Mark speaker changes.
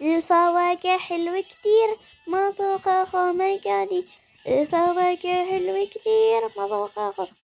Speaker 1: الفواكه حلوة كتير. مذوقها مجاني. الفواكه حلوة كتير. ما مذوقها